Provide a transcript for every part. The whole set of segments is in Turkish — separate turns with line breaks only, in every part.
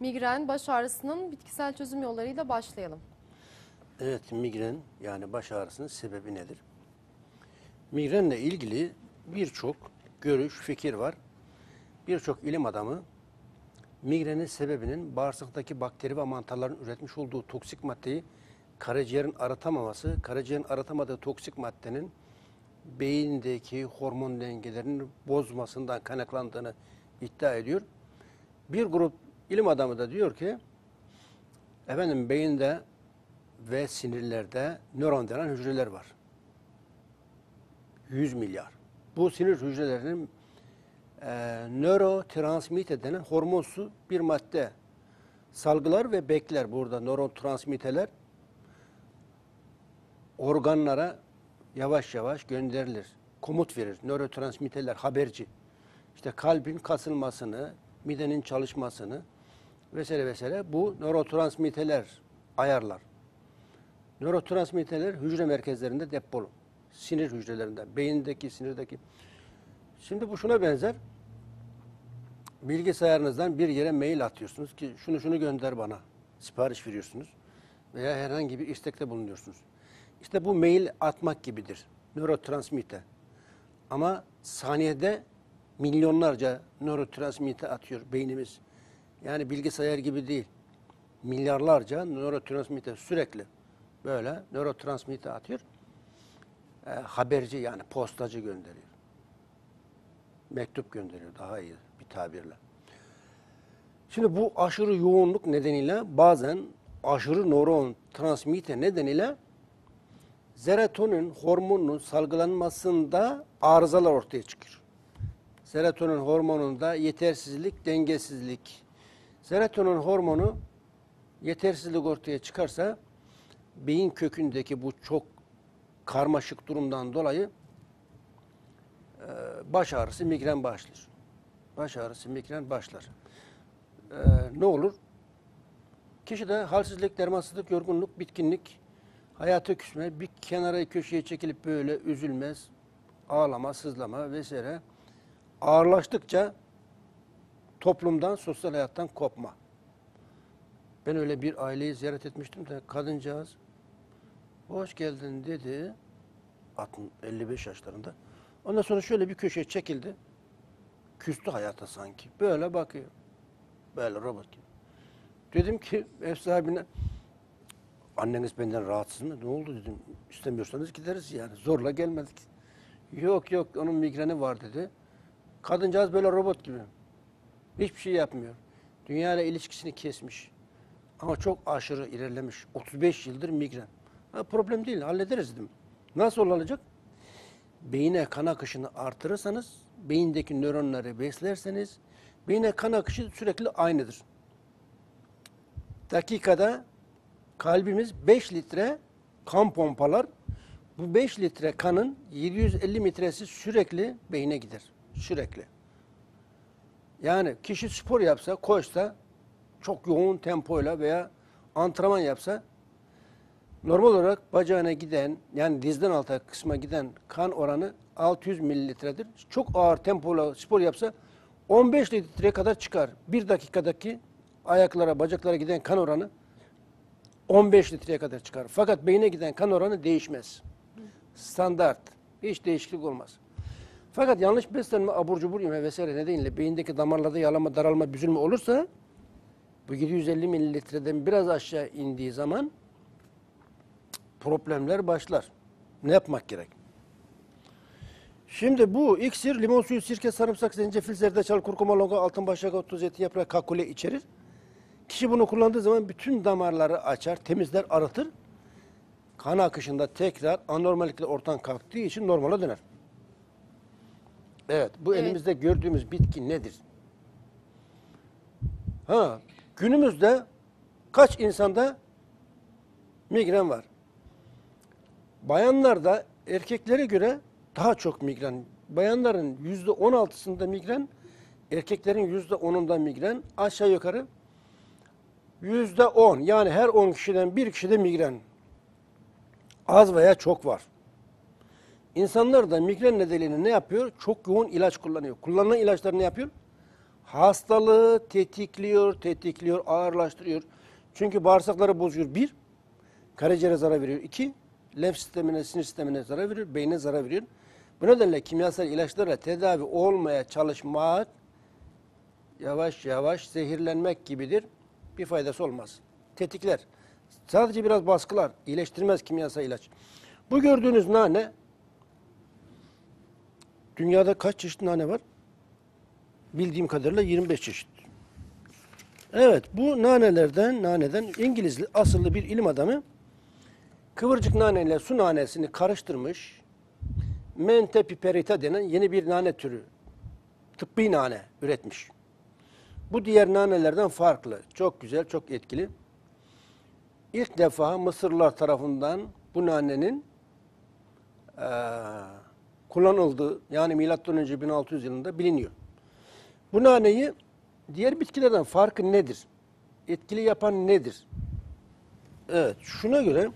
Migren, baş ağrısının bitkisel çözüm yollarıyla başlayalım.
Evet, migren yani baş ağrısının sebebi nedir? Migrenle ilgili birçok görüş, fikir var. Birçok ilim adamı migrenin sebebinin bağırsaktaki bakteri ve mantarların üretmiş olduğu toksik maddeyi karaciğerin aratamaması, karaciğerin aratamadığı toksik maddenin beyindeki hormon dengelerini bozmasından kaynaklandığını iddia ediyor. Bir grup ilim adamı da diyor ki, efendim beyinde ve sinirlerde nöron denen hücreler var. 100 milyar. Bu sinir hücrelerinin e, nörotransmitter denen hormonsu bir madde salgılar ve bekler burada nörotransmitterler organlara yavaş yavaş gönderilir. Komut verir. Nörotransmitterler haberci. İşte kalbin kasılmasını, midenin çalışmasını vesaire vesaire bu nörotransmitterler ayarlar. Nörotransmitterler hücre merkezlerinde depolu. Sinir hücrelerinde, beyindeki, sinirdeki. Şimdi bu şuna benzer. Bilgisayarınızdan bir yere mail atıyorsunuz ki şunu şunu gönder bana. Sipariş veriyorsunuz. Veya herhangi bir istekte bulunuyorsunuz. İşte bu mail atmak gibidir. Nörotransmitter. Ama saniyede milyonlarca nörotransmitter atıyor beynimiz. Yani bilgisayar gibi değil. Milyarlarca nörotransmitter sürekli böyle nörotransmitter atıyor. E, haberci yani postacı gönderiyor. Mektup gönderiyor daha iyi bir tabirle. Şimdi bu aşırı yoğunluk nedeniyle bazen aşırı nöron transmitter nedeniyle serotonin hormonunun salgılanmasında arızalar ortaya çıkıyor. Serotonin hormonunda yetersizlik, dengesizlik. Serotonin hormonu yetersizlik ortaya çıkarsa beyin kökündeki bu çok karmaşık durumdan dolayı e, baş ağrısı, migren başlar. Baş ağrısı, migren başlar. E, ne olur? Kişide halsizlik, dermansızlık, yorgunluk, bitkinlik, hayata küsme, bir kenara köşeye çekilip böyle üzülmez, ağlama, sızlama vesaire. Ağırlaştıkça toplumdan, sosyal hayattan kopma. Ben öyle bir aileyi ziyaret etmiştim de kadıncağız hoş geldin dedi. 55 yaşlarında. Ondan sonra şöyle bir köşeye çekildi. Küstü hayata sanki. Böyle bakıyor. Böyle robot gibi. Dedim ki ev sahibine anneniz benden rahatsız mı? Ne oldu dedim. İstemiyorsanız gideriz yani. Zorla gelmedik. Yok yok onun migreni var dedi. Kadıncağız böyle robot gibi. Hiçbir şey yapmıyor. Dünya ile ilişkisini kesmiş. Ama çok aşırı ilerlemiş. 35 yıldır migren. Ha, problem değil hallederiz dedim. Nasıl olacak? Beyine kan akışını artırırsanız, beyindeki nöronları beslerseniz, beyine kan akışı sürekli aynıdır. Dakikada kalbimiz 5 litre kan pompalar. Bu 5 litre kanın 750 metresi sürekli beyine gider. Sürekli. Yani kişi spor yapsa, koşsa, çok yoğun tempoyla veya antrenman yapsa normal olarak bacağına giden yani dizden alta kısma giden kan oranı 600 mililitredir. Çok ağır tempoyla spor yapsa 15 litreye kadar çıkar. Bir dakikadaki ayaklara, bacaklara giden kan oranı 15 litreye kadar çıkar. Fakat beyne giden kan oranı değişmez. Standart. Hiç değişiklik olmaz. Fakat yanlış beslenme, abur cubur yeme vesaire nedeniyle beyindeki damarlarda yalama, daralma, büzülme olursa bu 750 mililitreden biraz aşağı indiği zaman problemler başlar. Ne yapmak gerek? Şimdi bu iksir limon suyu, sirke, sarımsak, zencefil, zerdeçal, kurkuma, longa, altın başak, otu, zeytin yaprağı, kakule içerir. Kişi bunu kullandığı zaman bütün damarları açar, temizler, arıtır. Kan akışında tekrar anormallikler ortadan kalktığı için normale döner. Evet, bu
Evet.
elimizde gördüğümüz bitki nedir? Ha, günümüzde kaç insanda migren var? Bayanlarda erkeklere göre daha çok migren. Bayanların yüzde on altısında migren, erkeklerin yüzde onunda migren. Aşağı yukarı yüzde on yani her on kişiden bir kişide migren. Az veya çok var. İnsanlar da migren nedeniyle ne yapıyor? Çok yoğun ilaç kullanıyor. Kullanılan ilaçlar ne yapıyor? Hastalığı tetikliyor, tetikliyor, ağırlaştırıyor. Çünkü bağırsakları bozuyor. Bir, karaciğere zarar veriyor. İki, lenf sistemine, sinir sistemine zarar veriyor, beyne zarar veriyor. Bu nedenle kimyasal ilaçlarla tedavi olmaya çalışmak yavaş yavaş zehirlenmek gibidir. Bir faydası olmaz. Tetikler. Sadece biraz baskılar. iyileştirmez kimyasal ilaç. Bu gördüğünüz nane dünyada kaç çeşit nane var? Bildiğim kadarıyla 25 çeşit. Evet bu nanelerden, naneden İngiliz asıllı bir ilim adamı kıvırcık nane ile su nanesini karıştırmış. Mente piperita denen yeni bir nane türü, tıbbi nane üretmiş. Bu diğer nanelerden farklı. Çok güzel, çok etkili. İlk defa Mısırlılar tarafından bu nanenin eee, kullanıldığı yani milattan önce 1600 yılında biliniyor. Bu naneyi diğer bitkilerden farkı nedir? Etkili yapan nedir? Evet, şuna göre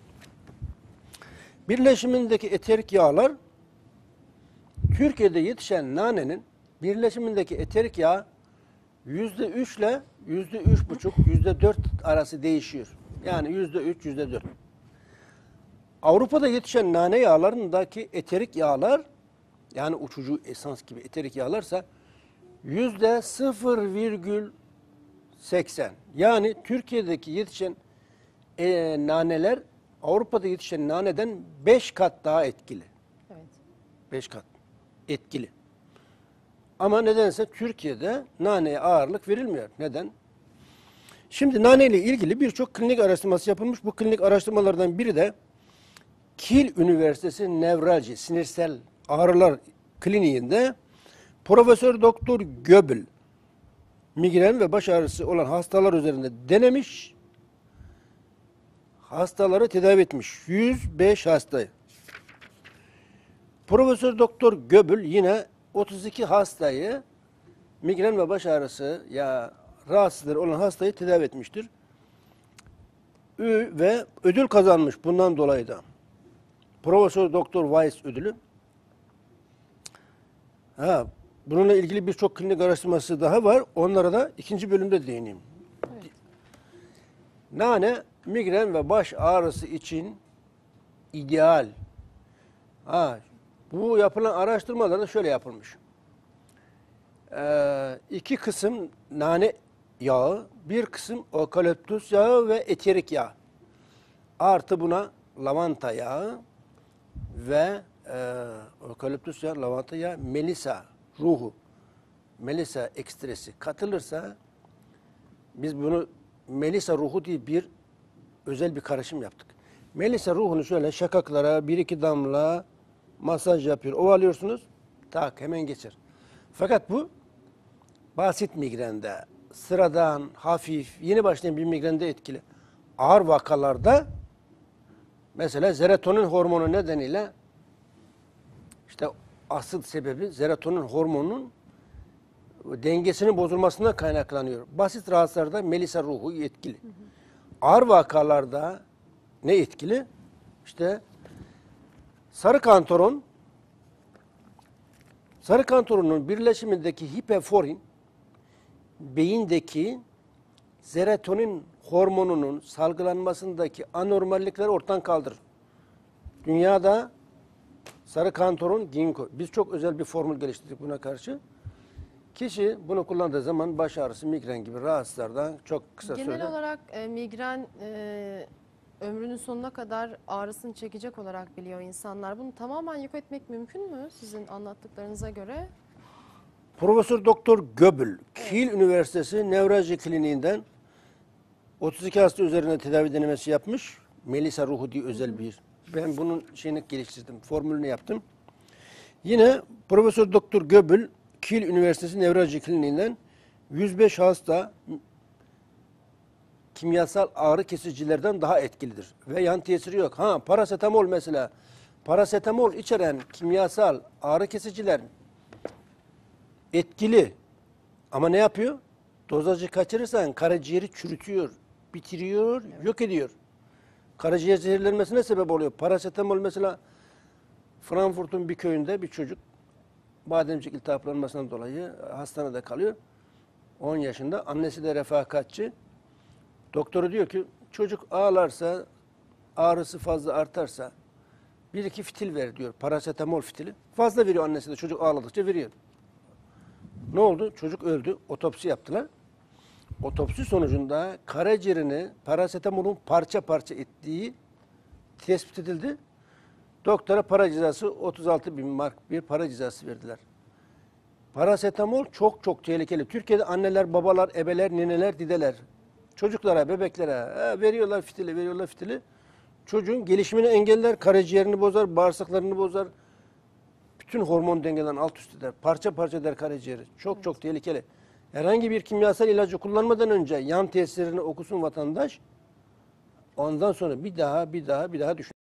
birleşimindeki eterik yağlar Türkiye'de yetişen nanenin birleşimindeki eterik yağ yüzde üç ile yüzde üç buçuk, yüzde dört arası değişiyor. Yani yüzde üç, yüzde dört. Avrupa'da yetişen nane yağlarındaki eterik yağlar yani uçucu esans gibi eterik yağlarsa yüzde 0,80. Yani Türkiye'deki yetişen e, naneler Avrupa'da yetişen naneden 5 kat daha etkili.
Evet.
5 kat etkili. Ama nedense Türkiye'de naneye ağırlık verilmiyor. Neden? Şimdi nane ile ilgili birçok klinik araştırması yapılmış. Bu klinik araştırmalardan biri de Kiel Üniversitesi Nevralji, Sinirsel Ağrılar Kliniğinde Profesör Doktor Göbel migren ve baş ağrısı olan hastalar üzerinde denemiş. Hastaları tedavi etmiş. 105 hastayı. Profesör Doktor Göbel yine 32 hastayı migren ve baş ağrısı ya rahatsızları olan hastayı tedavi etmiştir. Ve ödül kazanmış bundan dolayı da. Profesör Doktor Weiss ödülü. Ha, bununla ilgili birçok klinik araştırması daha var. Onlara da ikinci bölümde değineyim. Nane migren ve baş ağrısı için ideal. Ha, bu yapılan araştırmalarda şöyle yapılmış. Ee, iki kısım nane yağı, bir kısım okaliptüs yağı ve eterik yağ. Artı buna lavanta yağı ve e, okaliptüs yağı, lavanta yağı, melisa ruhu, melisa ekstresi katılırsa biz bunu melisa ruhu diye bir özel bir karışım yaptık. Melisa ruhunu şöyle şakaklara bir iki damla masaj yapıyor. Ovalıyorsunuz. Tak hemen geçer. Fakat bu basit migrende, sıradan, hafif, yeni başlayan bir migrende etkili. Ağır vakalarda mesela serotonin hormonu nedeniyle işte asıl sebebi serotonin hormonunun dengesinin bozulmasından kaynaklanıyor. Basit rahatsızlarda melisa ruhu etkili. Ağır vakalarda ne etkili? İşte sarı kantoron sarı kantoronun birleşimindeki hiperforin beyindeki serotonin hormonunun salgılanmasındaki anormallikleri ortadan kaldırır. Dünyada sarı kantoron ginkgo. Biz çok özel bir formül geliştirdik buna karşı. Kişi bunu kullandığı zaman baş ağrısı, migren gibi rahatsızlardan çok kısa
Genel
sürede
olarak e, migren e, ömrünün sonuna kadar ağrısını çekecek olarak biliyor insanlar. Bunu tamamen yok etmek mümkün mü sizin anlattıklarınıza göre?
Profesör Doktor Göbel, Kiel Üniversitesi Nevroloji Kliniğinden 32 hasta üzerine tedavi denemesi yapmış. Melisa ruhu diye özel bir. Ben bunun şeyini geliştirdim, formülünü yaptım. Yine Profesör Doktor Göbel, Kiel Üniversitesi Nevroloji Kliniğinden 105 hasta kimyasal ağrı kesicilerden daha etkilidir. Ve yan tesiri yok. Ha parasetamol mesela. Parasetamol içeren kimyasal ağrı kesiciler etkili. Ama ne yapıyor? Dozajı kaçırırsan karaciğeri çürütüyor, bitiriyor, yok ediyor. Karaciğer zehirlenmesine sebep oluyor. Parasetamol mesela Frankfurt'un bir köyünde bir çocuk bademcik iltihaplanmasından dolayı hastanede kalıyor. 10 yaşında. Annesi de refakatçi. Doktoru diyor ki çocuk ağlarsa, ağrısı fazla artarsa bir iki fitil ver diyor. Parasetamol fitili. Fazla veriyor annesi de çocuk ağladıkça veriyor. Ne oldu? Çocuk öldü. Otopsi yaptılar. Otopsi sonucunda karaciğerini parasetamolun parça parça ettiği tespit edildi. Doktora para cezası 36 bin mark bir para cezası verdiler. Parasetamol çok çok tehlikeli. Türkiye'de anneler, babalar, ebeler, nineler, dideler çocuklara, bebeklere veriyorlar fitili, veriyorlar fitili. Çocuğun gelişimini engeller, karaciğerini bozar, bağırsaklarını bozar. Bütün hormon dengelerini alt üst eder. Parça parça eder karaciğeri. Çok çok tehlikeli. Herhangi bir kimyasal ilacı kullanmadan önce yan tesirini okusun vatandaş. Ondan sonra bir daha, bir daha, bir daha düşün.